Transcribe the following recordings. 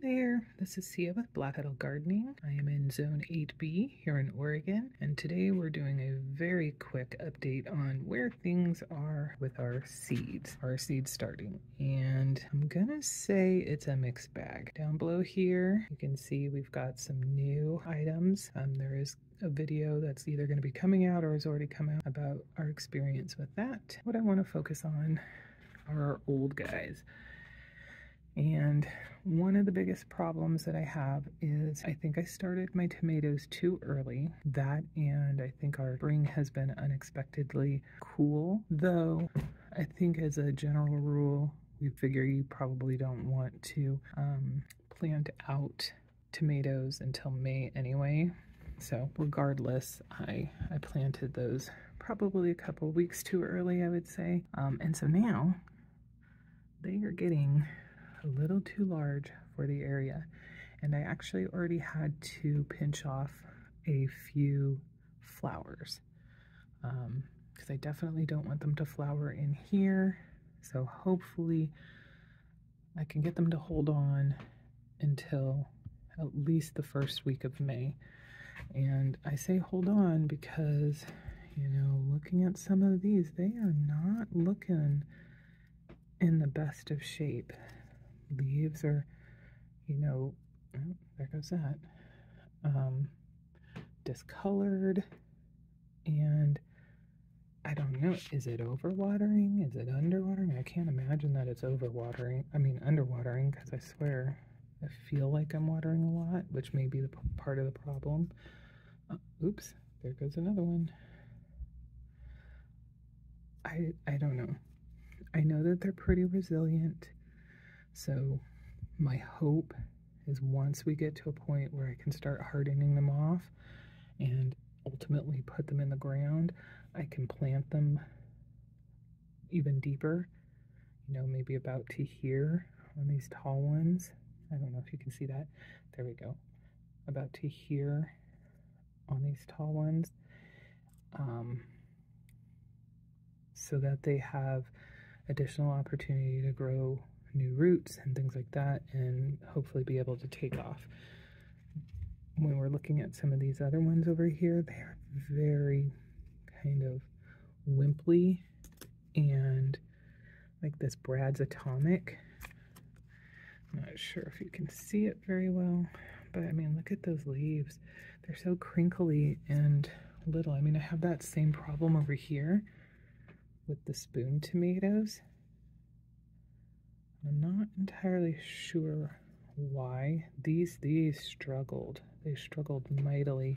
Hey there, this is Sia with Black Petal Gardening. I am in Zone 8B here in Oregon, and today we're doing a very quick update on where things are with our seeds, our seed starting. And I'm gonna say it's a mixed bag. Down below here, you can see we've got some new items. Um, there is a video that's either going to be coming out or has already come out about our experience with that. What I want to focus on are our old guys. And one of the biggest problems that I have is I think I started my tomatoes too early. That and I think our spring has been unexpectedly cool. Though I think as a general rule, we figure you probably don't want to um, plant out tomatoes until May anyway. So regardless, I, I planted those probably a couple weeks too early, I would say. Um, and so now they are getting a little too large for the area. And I actually already had to pinch off a few flowers because um, I definitely don't want them to flower in here. So hopefully I can get them to hold on until at least the first week of May. And I say hold on because, you know, looking at some of these, they are not looking in the best of shape leaves are, you know, oh, there goes that, um, discolored. And I don't know, is it overwatering? Is it underwatering? I can't imagine that it's overwatering. I mean, underwatering, because I swear I feel like I'm watering a lot, which may be the part of the problem. Uh, oops, there goes another one. I I don't know. I know that they're pretty resilient. So my hope is once we get to a point where I can start hardening them off and ultimately put them in the ground, I can plant them even deeper, you know, maybe about to here on these tall ones. I don't know if you can see that. There we go. About to here on these tall ones. Um, so that they have additional opportunity to grow new roots and things like that and hopefully be able to take off. When we're looking at some of these other ones over here, they are very kind of wimply and like this Brad's Atomic. I'm not sure if you can see it very well, but I mean, look at those leaves. They're so crinkly and little. I mean, I have that same problem over here with the spoon tomatoes. I'm not entirely sure why these these struggled. They struggled mightily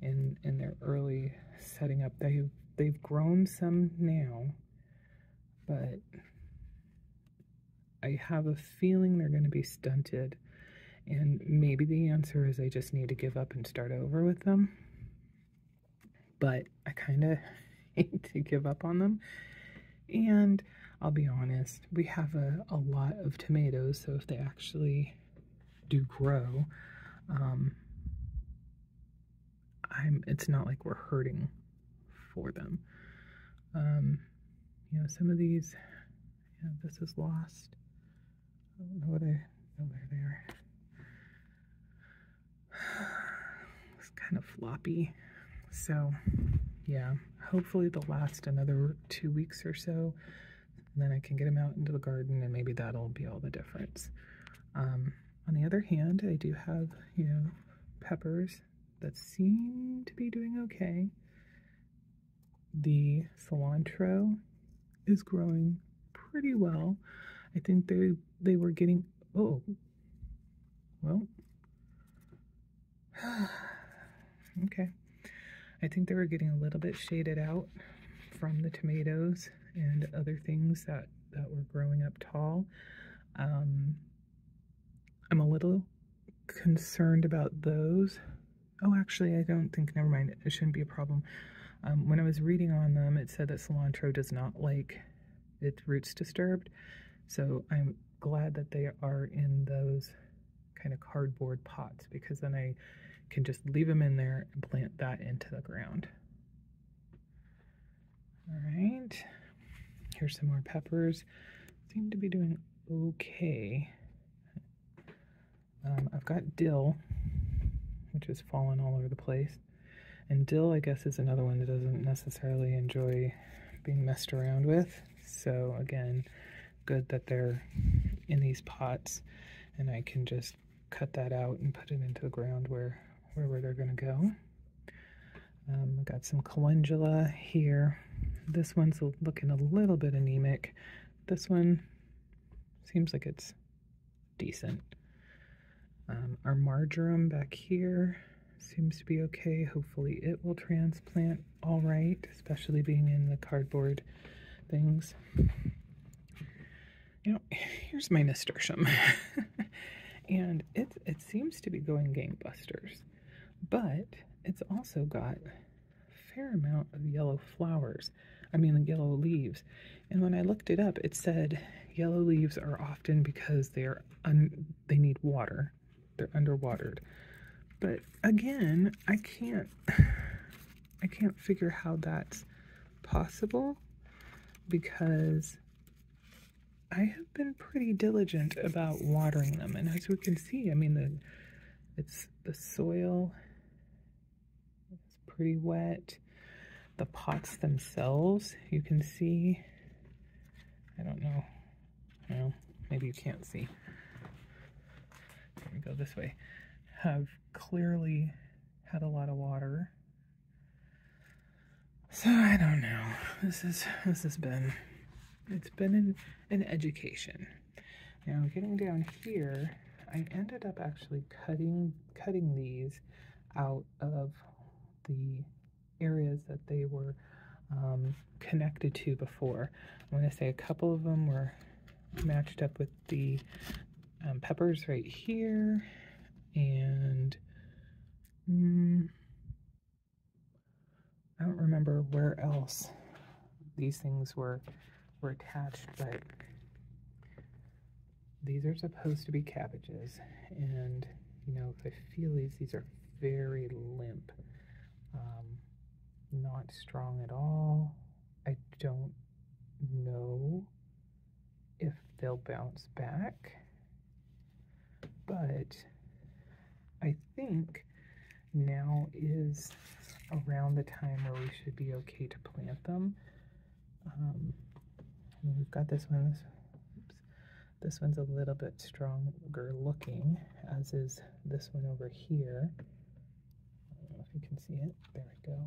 in in their early setting up. They they've grown some now, but I have a feeling they're going to be stunted. And maybe the answer is I just need to give up and start over with them. But I kind of hate to give up on them. And I'll be honest, we have a, a lot of tomatoes, so if they actually do grow, um, I'm, it's not like we're hurting for them. Um, you know, some of these, yeah, this is lost. I don't know what I, oh, there they are. It's kind of floppy. So, yeah, hopefully they'll last another two weeks or so. And then I can get them out into the garden and maybe that'll be all the difference. Um, on the other hand, I do have, you know, peppers that seem to be doing okay. The cilantro is growing pretty well. I think they they were getting oh well okay. I think they were getting a little bit shaded out from the tomatoes and other things that, that were growing up tall. Um, I'm a little concerned about those. Oh, actually, I don't think, never mind, it shouldn't be a problem. Um, when I was reading on them, it said that cilantro does not like its roots disturbed. So I'm glad that they are in those kind of cardboard pots because then I can just leave them in there and plant that into the ground. All right. Here's some more peppers. Seem to be doing okay. Um, I've got dill, which has fallen all over the place. And dill, I guess, is another one that doesn't necessarily enjoy being messed around with. So again, good that they're in these pots and I can just cut that out and put it into the ground where, where they're going to go. Um, I got some calendula here. This one's looking a little bit anemic. This one seems like it's decent. Um, our marjoram back here seems to be okay. Hopefully it will transplant all right, especially being in the cardboard things. You know, here's my nasturtium. and it, it seems to be going gangbusters. But it's also got fair amount of yellow flowers. I mean, the yellow leaves. And when I looked it up, it said yellow leaves are often because they're un they need water. They're underwatered. But again, I can't I can't figure how that's possible because I have been pretty diligent about watering them. And as we can see, I mean, the it's the soil is pretty wet. The pots themselves, you can see, I don't know, well, maybe you can't see. There we go this way. Have clearly had a lot of water. So I don't know. This is this has been it's been an, an education. Now getting down here, I ended up actually cutting cutting these out of the areas that they were um, connected to before. I'm going to say a couple of them were matched up with the um, peppers right here and mm, I don't remember where else these things were were attached, but these are supposed to be cabbages. And, you know, if I feel these, these are very limp, not strong at all. I don't know if they'll bounce back, but I think now is around the time where we should be okay to plant them. Um, we've got this one. This, oops, this one's a little bit stronger looking, as is this one over here. I don't know if you can see it. There we go.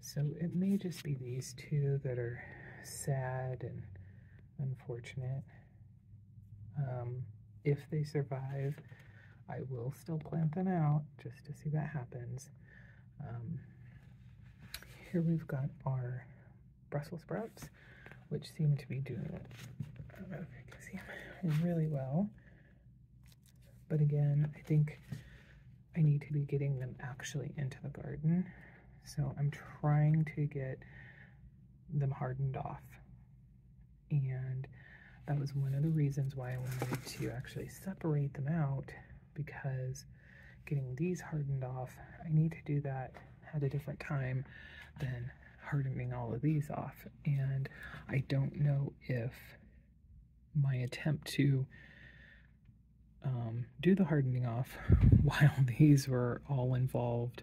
So it may just be these two that are sad and unfortunate. Um, if they survive, I will still plant them out just to see what happens. Um, here we've got our Brussels sprouts which seem to be doing. I don't know if you can see them really well. But again, I think I need to be getting them actually into the garden. So I'm trying to get them hardened off. And that was one of the reasons why I wanted to actually separate them out because getting these hardened off, I need to do that at a different time than hardening all of these off. And I don't know if my attempt to um, do the hardening off while these were all involved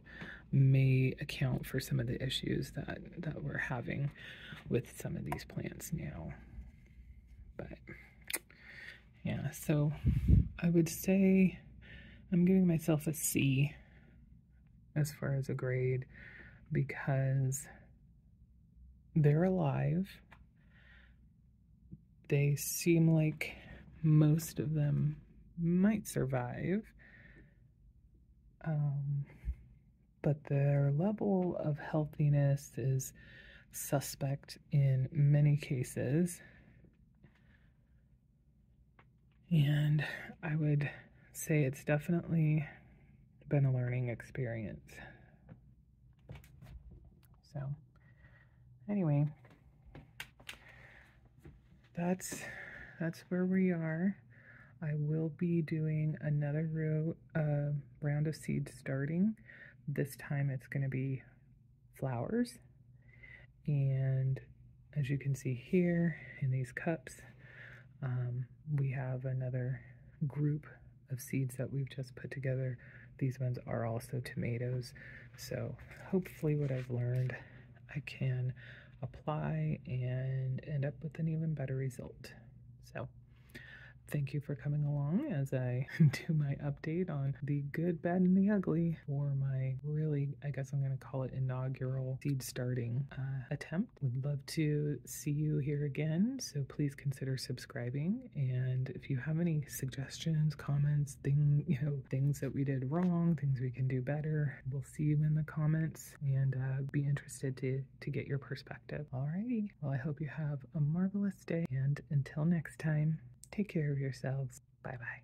may account for some of the issues that, that we're having with some of these plants now. But yeah, so I would say I'm giving myself a C as far as a grade because they're alive. They seem like most of them might survive. Um, but their level of healthiness is suspect in many cases. And I would say it's definitely been a learning experience. So anyway, that's that's where we are. I will be doing another row, uh, round of seeds starting. This time it's going to be flowers. And as you can see here in these cups, um, we have another group of seeds that we've just put together. These ones are also tomatoes. So hopefully what I've learned I can apply and end up with an even better result. So thank you for coming along as I do my update on the good, bad, and the ugly for my really, I guess I'm going to call it inaugural seed starting uh, attempt. Would love to see you here again, so please consider subscribing. And if you have any suggestions, comments, thing, you know, things that we did wrong, things we can do better, we'll see you in the comments and uh, be interested to to get your perspective. Alrighty, well I hope you have a marvelous day, and until next time. Take care of yourselves. Bye bye.